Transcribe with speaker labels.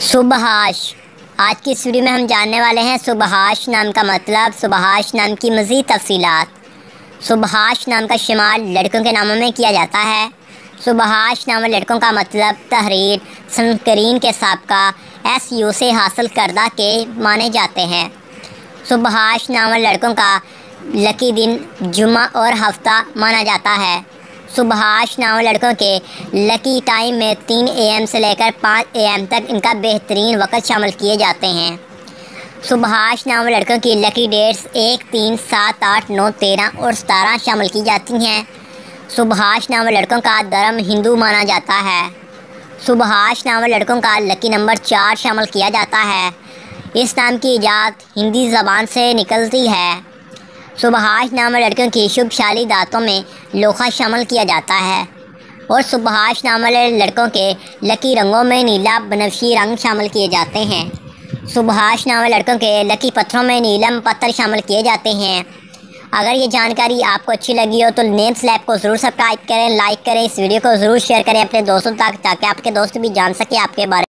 Speaker 1: सुबहाश। आज की इस वीडियो में हम जानने वाले हैं सुबहाश नाम का मतलब सुबहाश नाम की मज़ीद तफसीलात। सुबहाश नाम का शुमार लड़कों के नामों में किया जाता है। सुबहाश नाम लड़कों का मतलब तहरीर सनकरीन के सबका एस यू से हासिल करदा के माने जाते हैं। सुबहाश नाम लड़कों का लकी दिन जुमा और हफ़्ता माना जाता है। सुबहाश नाव लड़कों के लकी टाइम में तीन एम से लेकर पाँच एम तक इनका बेहतरीन वक़्त शामिल किए जाते हैं। सुबहाश नाम लड़कों की लकी डेट्स एक, तीन, सात, आठ, नौ, तेरह और सतारह शामिल की जाती हैं। सुबहाश नाम लड़कों का धर्म हिंदू माना जाता है। सुबहाश नाम लड़कों का लकी नंबर चार शामिल किया जाता है। इस नाम की ईजाद हिंदी ज़बान से निकलती है। सुबहाश नाम लड़कियों की शुभ शाली दांतों में लोखा शामिल किया जाता है। और सुबहाश नाम लड़कों के लकी रंगों में नीला बनफशी रंग शामिल किए जाते हैं। सुबहाश नाम लड़कों के लकी पत्थरों में नीलम पत्थर शामिल किए जाते हैं। अगर ये जानकारी आपको अच्छी लगी हो तो नेम स्लैब को ज़रूर सब्सक्राइब करें लाइक करें, इस वीडियो को ज़रूर शेयर करें अपने दोस्तों तक, ताकि आपके दोस्त भी जान सके आपके बारे